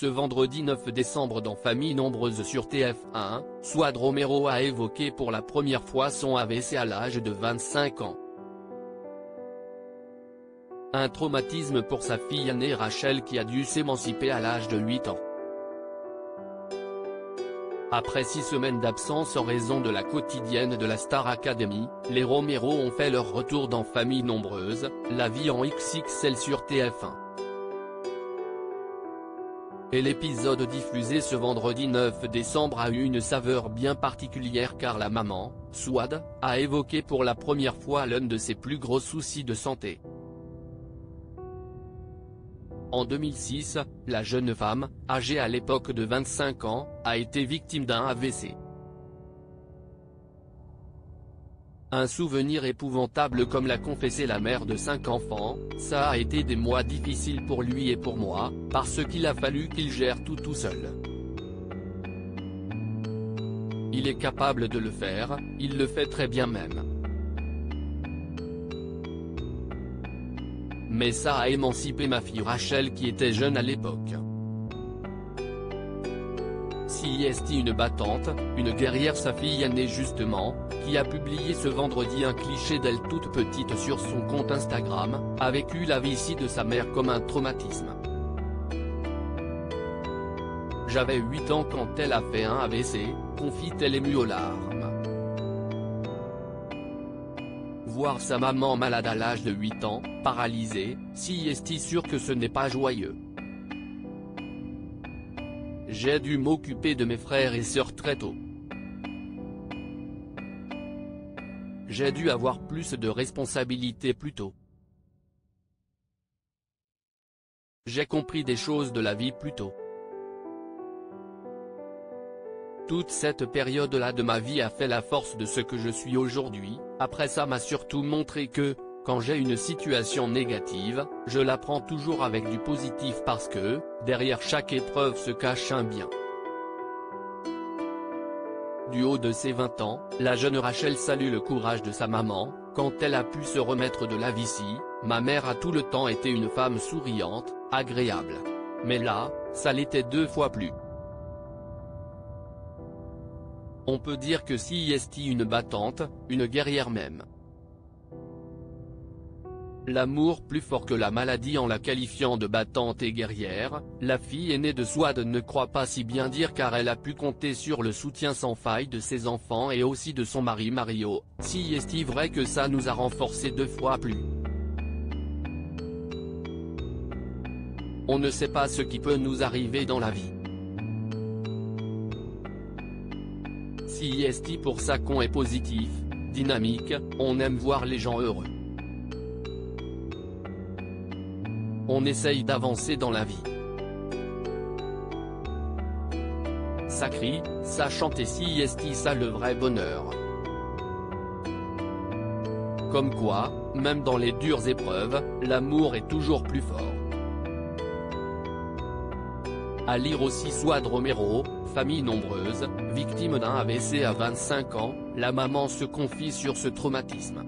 Ce vendredi 9 décembre dans Famille Nombreuse sur TF1, Suad Romero a évoqué pour la première fois son AVC à l'âge de 25 ans. Un traumatisme pour sa fille aînée Rachel qui a dû s'émanciper à l'âge de 8 ans. Après six semaines d'absence en raison de la quotidienne de la Star Academy, les Romero ont fait leur retour dans Famille Nombreuse, la vie en XXL sur TF1 et l'épisode diffusé ce vendredi 9 décembre a eu une saveur bien particulière car la maman, Swad, a évoqué pour la première fois l'un de ses plus gros soucis de santé. En 2006, la jeune femme, âgée à l'époque de 25 ans, a été victime d'un AVC. Un souvenir épouvantable comme l'a confessé la mère de cinq enfants, ça a été des mois difficiles pour lui et pour moi, parce qu'il a fallu qu'il gère tout tout seul. Il est capable de le faire, il le fait très bien même. Mais ça a émancipé ma fille Rachel qui était jeune à l'époque. CIST une battante, une guerrière sa fille aînée justement, qui a publié ce vendredi un cliché d'elle toute petite sur son compte Instagram, a vécu la vie ici de sa mère comme un traumatisme. J'avais 8 ans quand elle a fait un AVC, confie-t-elle émue aux larmes. Voir sa maman malade à l'âge de 8 ans, paralysée, si est sûr que ce n'est pas joyeux? J'ai dû m'occuper de mes frères et sœurs très tôt. J'ai dû avoir plus de responsabilités plus tôt. J'ai compris des choses de la vie plus tôt. Toute cette période-là de ma vie a fait la force de ce que je suis aujourd'hui, après ça m'a surtout montré que, quand j'ai une situation négative, je la prends toujours avec du positif parce que, derrière chaque épreuve se cache un bien. Du haut de ses 20 ans, la jeune Rachel salue le courage de sa maman, quand elle a pu se remettre de la vie ma mère a tout le temps été une femme souriante, agréable. Mais là, ça l'était deux fois plus. On peut dire que si est une battante, une guerrière même. L'amour plus fort que la maladie en la qualifiant de battante et guerrière, la fille aînée de Swad ne croit pas si bien dire car elle a pu compter sur le soutien sans faille de ses enfants et aussi de son mari Mario, si est-il vrai que ça nous a renforcé deux fois plus? On ne sait pas ce qui peut nous arriver dans la vie. Si est pour ça qu'on est positif, dynamique, on aime voir les gens heureux. On essaye d'avancer dans la vie. Ça crie, ça chante si est ça le vrai bonheur. Comme quoi, même dans les dures épreuves, l'amour est toujours plus fort. À lire aussi Suad Romero, famille nombreuse, victime d'un AVC à 25 ans, la maman se confie sur ce traumatisme.